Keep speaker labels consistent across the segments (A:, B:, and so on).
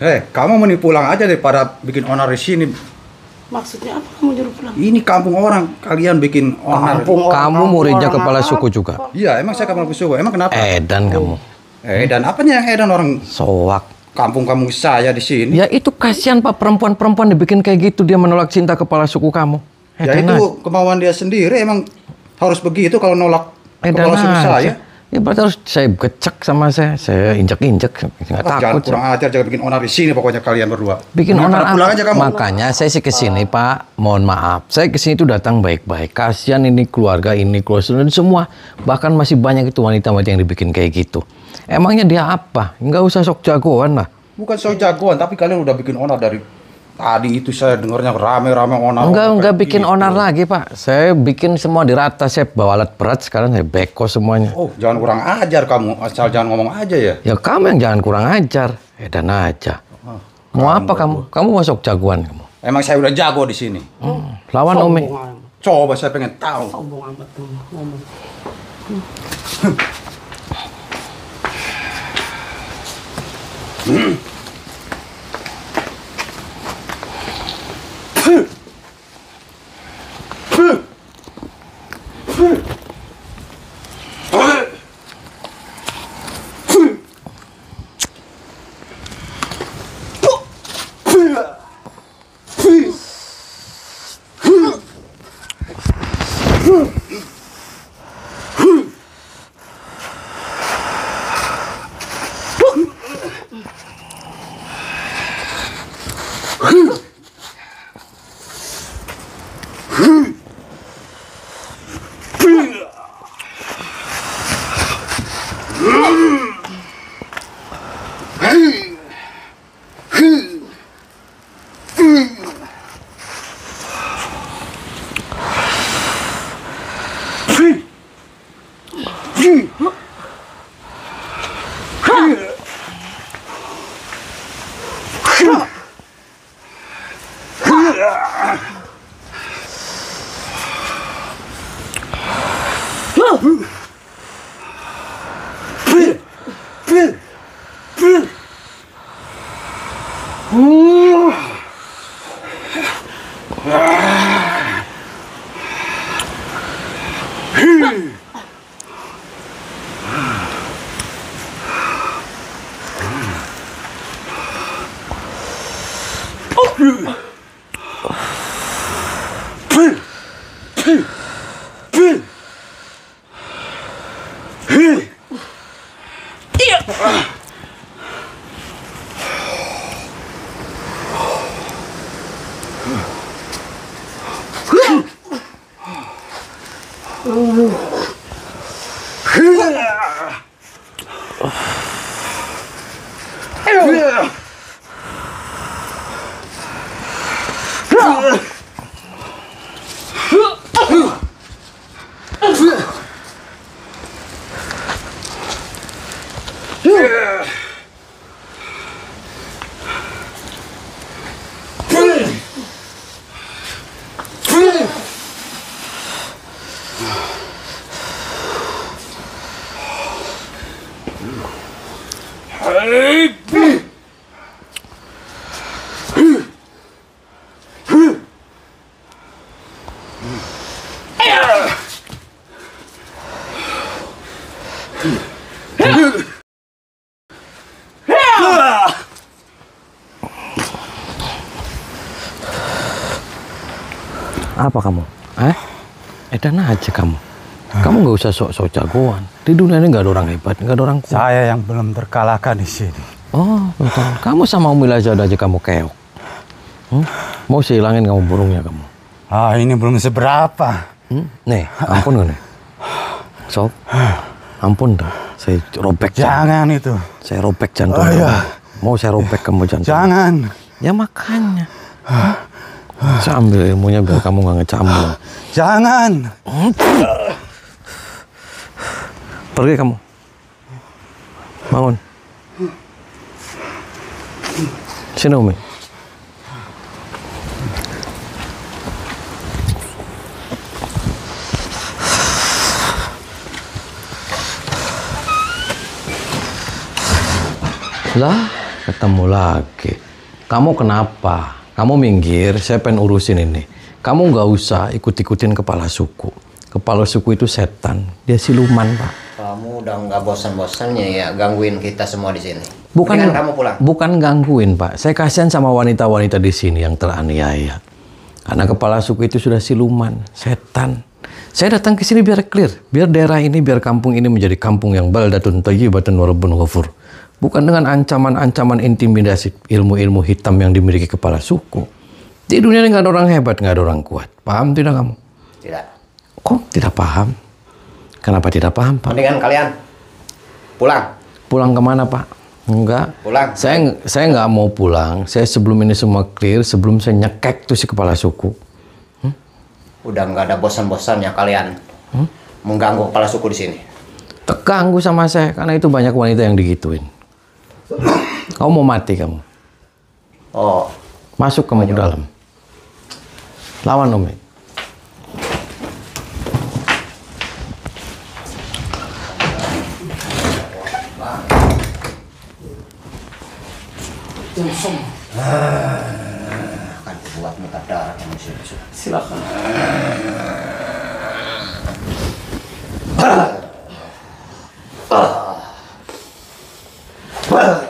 A: Eh, kamu mending pulang aja daripada bikin onar di sini.
B: Maksudnya apa kamu nyuruh pulang?
A: Ini kampung orang, kalian bikin onar.
B: Kampung orang,
C: Kamu
B: kampung
C: muridnya
B: orang
C: kepala
B: apa?
C: suku juga.
A: Iya, emang saya kampung suku. Emang kenapa?
C: Edan kamu.
A: Eh, dan apanya yang edan orang
C: Soak.
A: kampung kamu saya di sini?
C: Ya itu kasihan Pak perempuan-perempuan dibikin kayak gitu dia menolak cinta kepala suku kamu.
A: Ya
C: Edan
A: itu kemauan dia sendiri. Emang harus begitu kalau nolak
C: Edan
A: kepala suku
C: aja.
A: saya.
C: Ya berarti harus saya gecek sama saya, saya injek-injek, nggak
A: Ah, jangan
C: takut.
A: kurang ajar, jangan bikin onar di sini pokoknya kalian berdua.
C: Bikin
A: Mending
C: onar
A: pulang aja kamu.
C: Makanya saya sih ke sini Pak, mohon maaf. Saya ke sini itu datang baik-baik. Kasihan ini keluarga ini, keluarga ini semua. Bahkan masih banyak itu wanita-wanita yang dibikin kayak gitu. Emangnya dia apa? Nggak usah sok jagoan lah.
A: Bukan so jagoan, tapi kalian udah bikin onar dari tadi itu saya dengarnya rame-rame onar.
C: Enggak,
A: onar
C: enggak bikin
A: gitu.
C: onar lagi Pak. Saya bikin semua di rata. Saya bawa alat berat, sekarang saya beko semuanya.
A: Oh, jangan kurang ajar kamu. Asal jangan ngomong aja ya.
C: Ya kamu yang jangan kurang ajar. Edan aja. Mau apa kamu? Kamu masuk jagoan kamu.
A: Emang saya udah jago di sini.
C: Lawan Umi.
B: Sombong amat.
A: Coba saya pengen tahu.
B: Sombong amat tuh ngomong. プー。プー。プー。
C: @웃 Apa kamu? Eh? Edan aja kamu. Kamu nggak usah sok-sok jagoan. Di dunia ini nggak ada orang hebat, nggak ada orang kuat.
D: Saya yang belum terkalahkan di sini.
C: Oh, betul. Kamu sama Umi Lazad aja kamu keok. Hmm? Mau saya hilangin kamu burungnya kamu.
D: Ah, ini belum seberapa.
C: Hmm? Nih, ampun gak nih? Sob, ampun dah. Saya robek jantung.
D: Jangan itu.
C: Saya robek jantung.
D: Oh,
C: kamu.
D: iya.
C: Mau saya robek kamu jantung.
D: Jangan.
C: Ya makanya. Saya ambil ilmunya biar kamu nggak ngecambung.
D: Jangan.
C: Pergi kamu. Bangun. Sini Umi. Lah, Ketemu lagi. Kamu kenapa? Kamu minggir, saya pengen urusin ini. Kamu nggak usah ikut-ikutin kepala suku. Kepala suku itu setan, dia siluman pak.
E: Kamu udah nggak bosan-bosannya ya gangguin kita semua di sini.
C: Bukan
E: Mendingan kamu pulang.
C: Bukan gangguin pak. Saya kasihan sama wanita-wanita di sini yang teraniaya. Karena kepala suku itu sudah siluman, setan. Saya datang ke sini biar clear, biar daerah ini, biar kampung ini menjadi kampung yang baldatun thayyibatun wa rabbun ghafur. Bukan dengan ancaman-ancaman intimidasi ilmu-ilmu hitam yang dimiliki kepala suku. Di dunia ini nggak ada orang hebat, nggak ada orang kuat. Paham tidak kamu?
E: Tidak.
C: Kok tidak paham? Kenapa tidak paham, Pak?
E: Mendingan kalian pulang.
C: Pulang ke mana, Pak? Enggak.
E: Pulang.
C: Saya saya nggak mau pulang. Saya sebelum ini semua clear, sebelum saya nyekek tuh si kepala suku.
E: Udah nggak ada bosan-bosannya kalian mengganggu kepala suku di sini.
C: Terganggu sama saya karena itu banyak wanita yang digituin. Kamu mau mati kamu?
E: Oh,
C: Masuk kamu ke dalam. Lawan Umi.
E: akan buat muka darah kamu sini.
B: Silakan.
C: Bangun,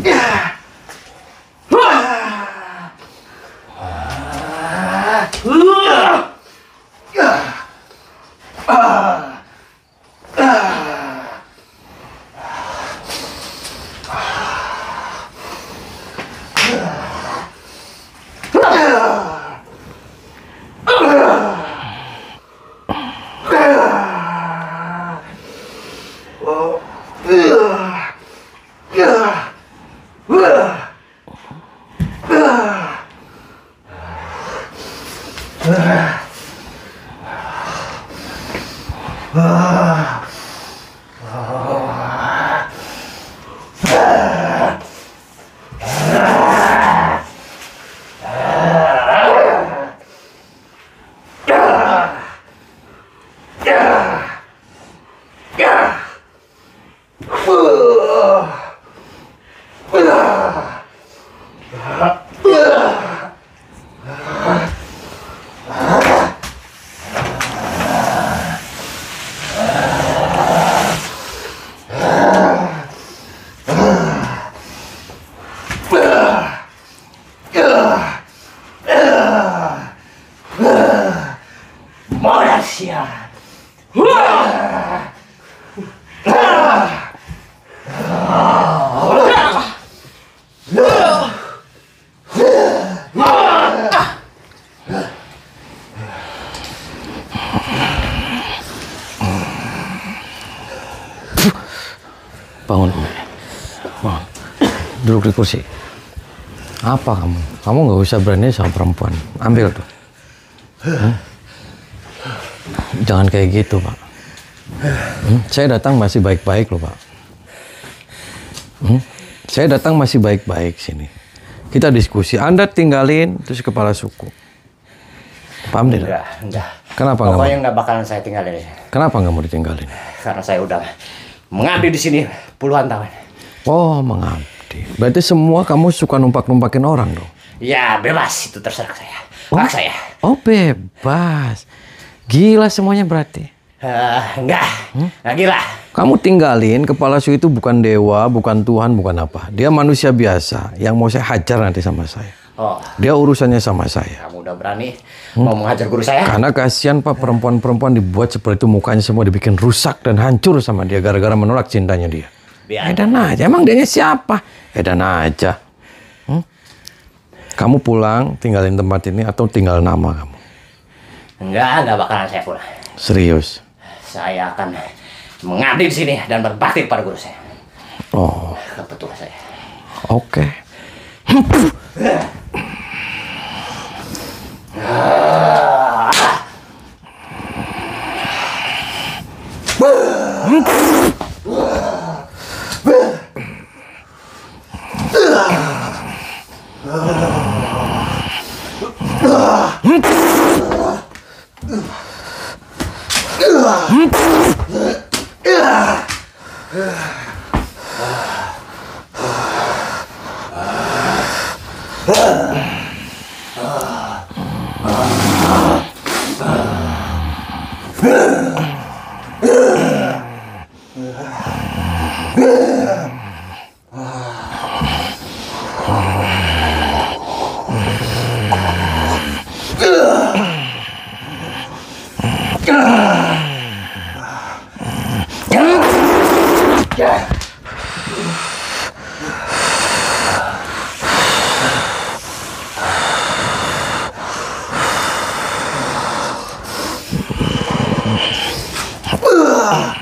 C: Umi. Bangun. Duduk di kursi. Apa kamu? Kamu nggak usah berani sama perempuan. Ambil tuh. Hmm? Jangan kayak gitu, Pak. Hmm? Saya datang masih baik-baik loh, Pak. Hmm? Saya datang masih baik-baik sini. Kita diskusi. Anda tinggalin terus kepala suku. Paham tidak?
E: Enggak, enggak.
C: Kenapa
E: Pokoknya nggak bakalan saya tinggalin.
C: Kenapa nggak mau ditinggalin?
E: Karena saya udah mengabdi di sini puluhan tahun.
C: Oh, mengabdi. Berarti semua kamu suka numpak-numpakin orang dong?
E: Ya bebas itu terserah saya.
C: Oh.
E: Hak saya.
C: Oh, bebas. Gila semuanya berarti.
E: Eh, enggak, enggak gila.
C: Kamu tinggalin kepala suku itu bukan dewa, bukan Tuhan, bukan apa. Dia manusia biasa yang mau saya hajar nanti sama saya.
E: Oh,
C: Dia urusannya sama saya.
E: kamu udah berani mau menghajar guru saya?
C: Karena kasihan Pak perempuan-perempuan dibuat seperti itu mukanya semua dibikin rusak dan hancur sama dia gara-gara menolak cintanya dia.
E: Biar.
C: Edan aja, emang dia siapa? Edan aja. Hmm? Kamu pulang, tinggalin tempat ini atau tinggal nama kamu?
E: Enggak, enggak bakalan saya pulang.
C: Serius?
E: Saya akan mengabdi di sini dan berbakti kepada guru saya.
C: Oh,
E: Kebetulan saya.
C: oke.
E: Ah!
C: Ah.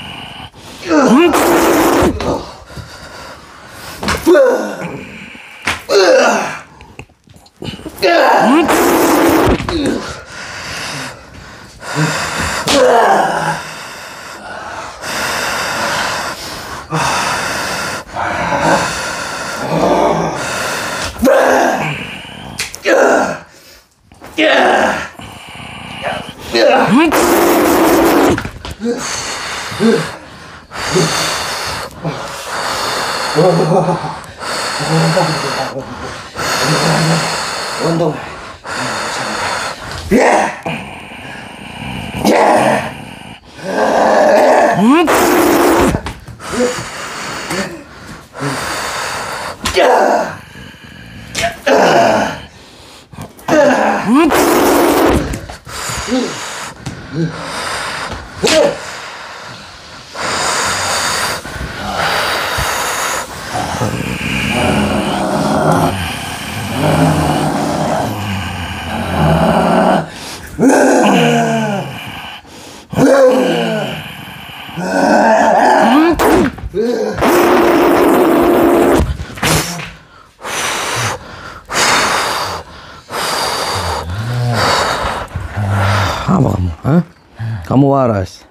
C: Kamu waras?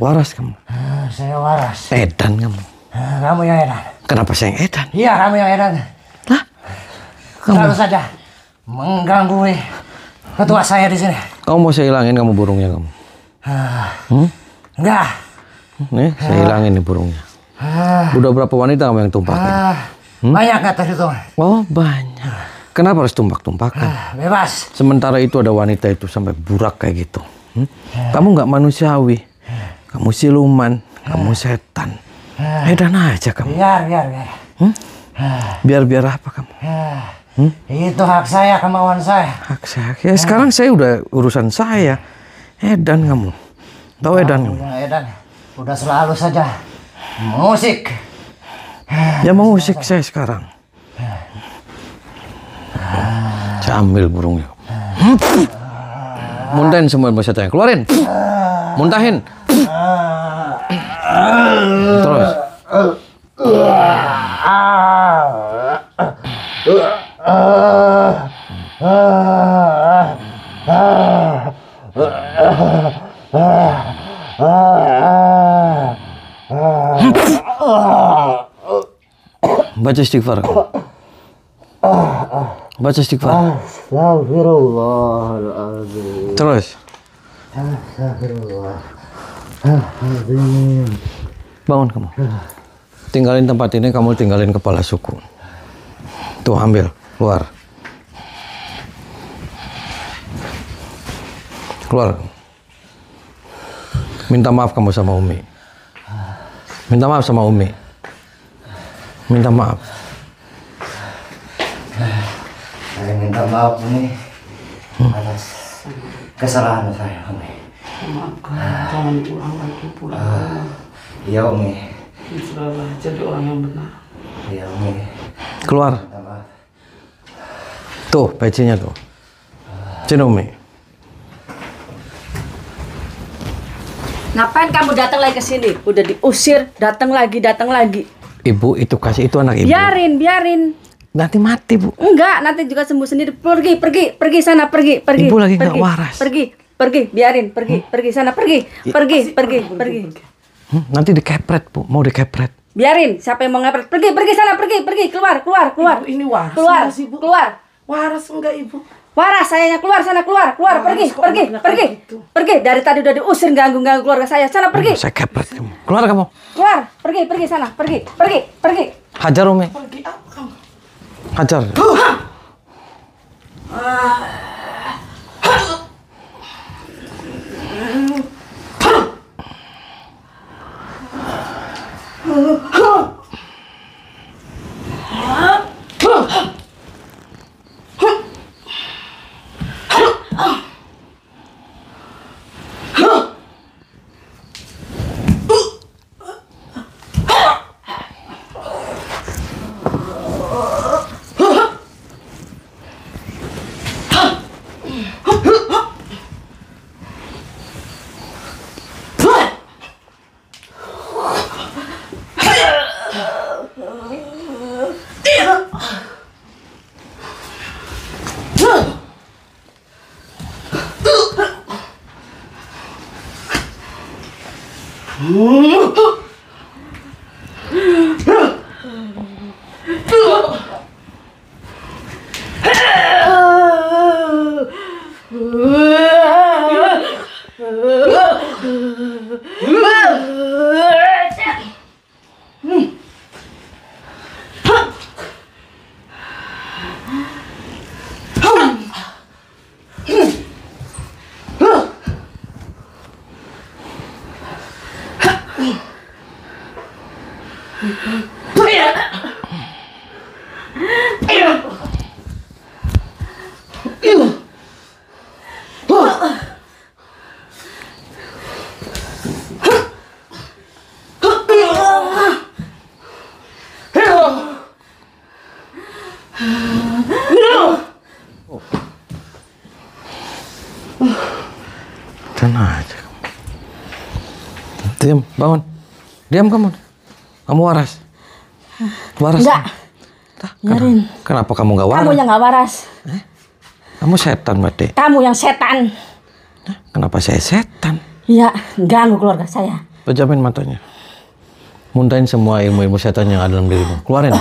C: Waras kamu?
E: Saya waras.
C: Edan kamu?
E: Kamu yang edan.
C: Kenapa saya yang edan?
E: Iya, kamu yang edan.
C: Lah?
E: Selalu saja mengganggu ketua saya di sini.
C: Kamu mau saya hilangin kamu burungnya kamu? Hmm?
E: Enggak.
C: Nih, saya hilangin nih burungnya. Udah berapa wanita kamu yang tumpahin?
E: Ah, Banyak nggak terhitung.
C: Oh banyak. Kenapa harus tumpak-tumpakan?
E: Ah, Bebas.
C: Sementara itu ada wanita itu sampai burak kayak gitu. Hmm? Kamu nggak manusiawi. Kamu siluman. Kamu setan. Edan aja kamu.
E: Biar, biar, biar.
C: Biar-biar apa kamu?
E: Ah, Itu hak saya, kemauan saya.
C: Hak saya. Ya, sekarang saya udah urusan saya. Edan kamu. Tahu Edan kamu?
E: Edan. Udah selalu saja musik.
C: Ya mau usik saya sekarang. Saya ambil burungnya. Muntahin semua bahasa tanya. Keluarin. Muntahin. Terus. Baca istighfar. Baca istighfar.
E: Astagfirullahaladzim.
C: Terus. Bangun kamu. Tinggalin tempat ini, kamu tinggalin kepala suku. Tuh ambil, keluar. Keluar. Minta maaf kamu sama Umi. Minta maaf sama Umi. Minta maaf.
E: Saya minta maaf nih atas kesalahan saya Umi.
B: Maafkan, jangan diulang lagi pulang rumah.
E: Iya Umi.
B: Sudahlah, jadi orang yang benar.
E: Iya Umi.
C: Keluar. Tuh, pecinya tuh. Sini Umi.
F: Ngapain kamu datang lagi ke sini? Udah diusir, datang lagi, datang lagi.
C: Ibu itu kasih itu anak ibu.
F: Biarin, biarin.
C: Nanti mati bu.
F: Enggak, nanti juga sembuh sendiri. Pergi, pergi, pergi sana, pergi, pergi.
C: Ibu lagi nggak
F: pergi,
C: waras.
F: Pergi, pergi, biarin, pergi, pergi sana, pergi, pergi, pergi, pergi.
C: Hmm, nanti dikepret bu. Mau dikepret.
F: Biarin, siapa yang mau ngepret? Pergi, pergi sana, pergi, pergi, keluar, keluar, keluar.
B: Ibu, ini waras
F: Keluar,
B: sih, Bu?
F: keluar.
B: Waras enggak ibu?
F: Waras sayanya keluar sana keluar keluar
B: Waras
F: pergi pergi pergi
B: gitu?
F: pergi dari tadi udah diusir ganggu ganggu keluarga saya sana pergi
C: Saya kepret kamu. Keluar kamu.
F: keluar pergi pergi sana pergi pergi pergi
C: Hajar Umi.
B: Pergi apa kamu? 가자.
C: Hajar. Tenang aja. Diam, bangun. Diam kamu. Kamu waras. Waras.
F: enggak
C: Tah,
F: biarin
C: Kenapa kamu nggak waras?
F: kamu yang nggak waras
C: Kamu setan berarti.
F: kamu yang setan
C: Kenapa saya setan?
F: iya ganggu keluarga saya
C: Pejamin matanya. Muntahin semua ilmu-ilmu setan yang ada dalam dirimu. Keluarin.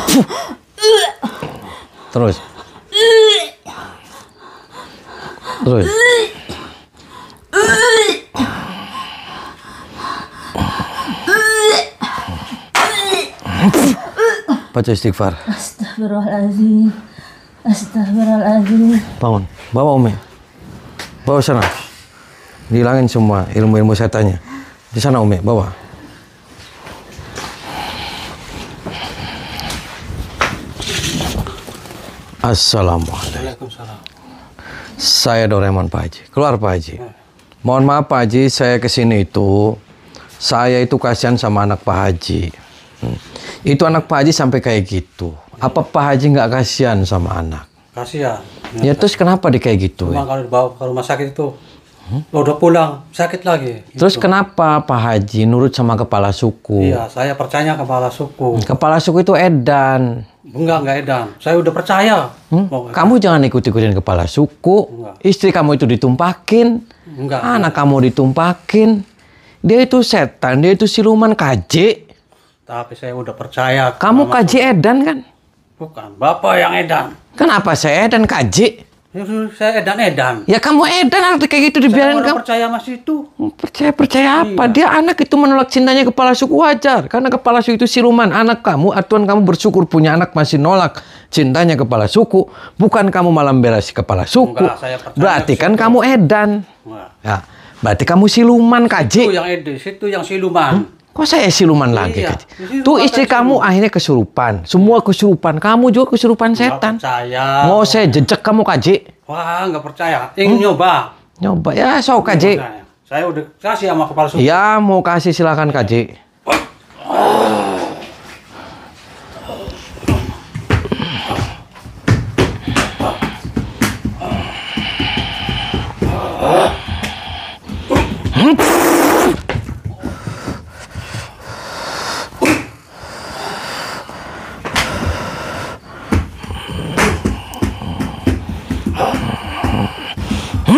C: Terus. Terus. Baca istighfar.
F: Astagfirullahaladzim Astagfirullahaladzim
C: Bangun. Bawa Umi. Bawa sana. Dihilangin semua ilmu-ilmu setannya. Di sana Umi, bawa. Assalamualaikum. Saya Doraemon Pak Haji. Keluar Pak Haji. Mohon maaf Pak Haji, saya ke sini itu saya itu kasihan sama anak Pak Haji. Hmm. Itu anak Pak Haji sampai kayak gitu. Apa Pak Haji nggak kasihan sama anak?
G: kasihan
C: Ya terus kenapa dia kayak gitu?
G: cuma kalau dibawa ke rumah sakit itu lo udah pulang sakit lagi
C: Terus kenapa Pak Haji nurut sama kepala suku?
G: iya saya percaya kepala suku
C: Kepala suku itu edan.
G: enggak enggak edan saya udah percaya
C: Hmm?
G: Mau-
C: Kamu jangan ikut-ikutin kepala suku.
G: Enggak.
C: Istri kamu itu ditumpakin.
G: enggak
C: Anak kamu ditumpakin. Dia itu setan, dia itu siluman kaji.
G: Tapi saya udah percaya
C: Kamu kaji edan kan?
G: bukan bapak yang edan
C: Kenapa saya edan kaji?
G: Ya, saya edan edan
C: Ya kamu edan arti kayak gitu dibiarin kamu.
G: percaya mas itu
C: Percaya percaya apa?
G: Iya.
C: Dia anak itu menolak cintanya kepala suku wajar. Karena kepala suku itu siluman. Anak kamu, atuan kamu bersyukur punya anak masih nolak cintanya kepala suku. Bukan kamu malah membela si kepala suku.
G: Enggak, saya
C: berarti kan kamu edan.
G: Enggak.
C: Ya, berarti kamu siluman
G: itu
C: kaji.
G: yang edes itu yang siluman
C: Kok Kok saya siluman lagi,
G: Iya,
C: Tuh istri kamu akhirnya kesurupan. Semua kesurupan. Kamu juga kesurupan setan.
G: percaya.
C: Mau saya jejek kamu, Kaji.
G: Wah, nggak percaya. Ingin nyoba.
C: Nyoba ya, sok, Kaji.
G: Nggak. Saya udah kasih sama kepala suku.
C: Ya, mau kasih silakan, Kaji.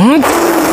C: hmm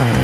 C: What?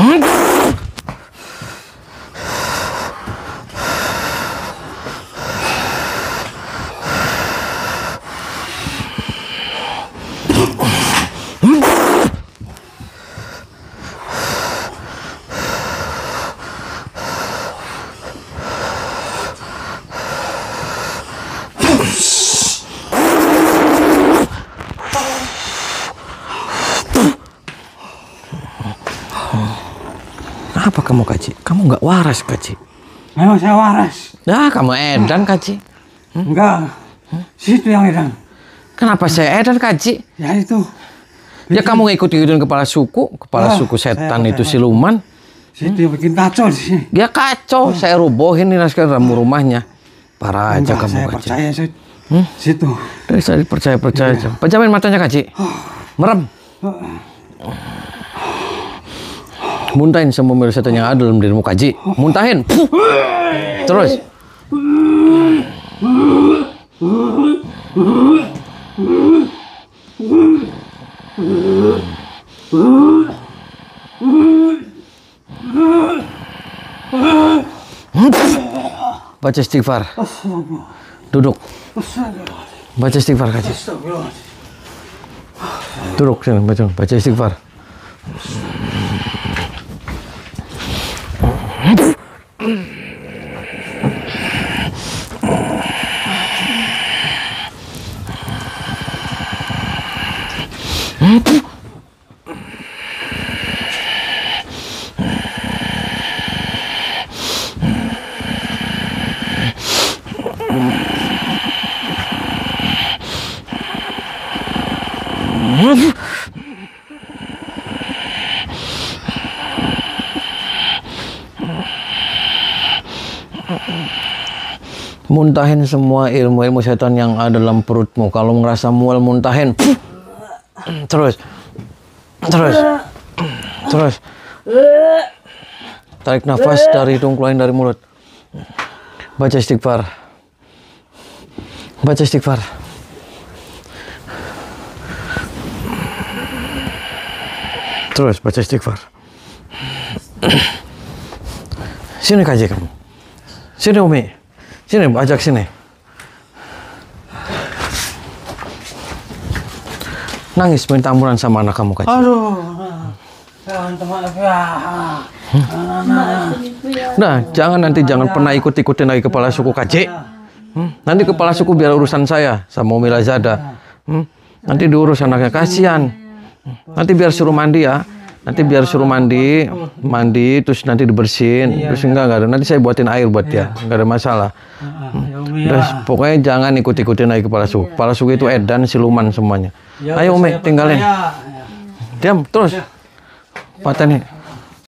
C: Apa kamu, Kaji? Kamu nggak waras, Kaji.
B: Memang saya waras.
C: Ya, kamu edan, Kaji.
B: Enggak. Situ yang edan.
C: Kenapa saya edan, Kaji?
B: Ya itu.
C: Ya kamu ngikut-ikutin kepala suku, kepala
B: Ah,
C: suku setan
B: saya-
C: itu
B: saya-
C: siluman.
B: Situ yang bikin kacau di sini.
C: Ya kacau, saya rubuhin nih sekarang ramu rumahnya. Parah aja kamu,
B: saya percaya saya. Situ.
C: Dari saya percaya-percaya aja. Pejamin matanya, Kaji. Merem. Muntahin semua milik setan yang ada dalam dirimu, Kaji. Muntahin. Terus. Baca istighfar. Duduk. Baca istighfar, Kaji. Duduk sini, baca, baca istighfar. Mm-hmm. Muntahin semua ilmu-ilmu setan yang ada dalam perutmu. Kalau ngerasa mual muntahin. Terus. Terus. Terus. Tarik nafas dari hidung, keluarin dari mulut. Baca istighfar. Baca istighfar. Terus baca istighfar. Sini kaji kamu. Sini Umi. Sini ajak sini. Nangis minta ampunan sama anak kamu kaji.
B: Aduh.
C: Nah, jangan nanti jangan pernah ikut-ikutin lagi kepala suku KJ. Hmm, Nanti kepala suku biar urusan saya sama Umi Lazada. Hmm, Nanti diurus anaknya kasihan. Hmm, Nanti biar suruh mandi ya. Nanti biar suruh mandi, mandi terus nanti dibersihin. Terus enggak enggak ada. Nanti saya buatin air buat dia. Enggak ada masalah.
B: Ya Umi ya.
C: Terus pokoknya jangan ikut-ikutin lagi kepala suku. Kepala suku itu edan siluman semuanya.
B: Ya,
C: Ayo Umi, tinggalin.
B: Ya.
C: Diam terus. Patah nih.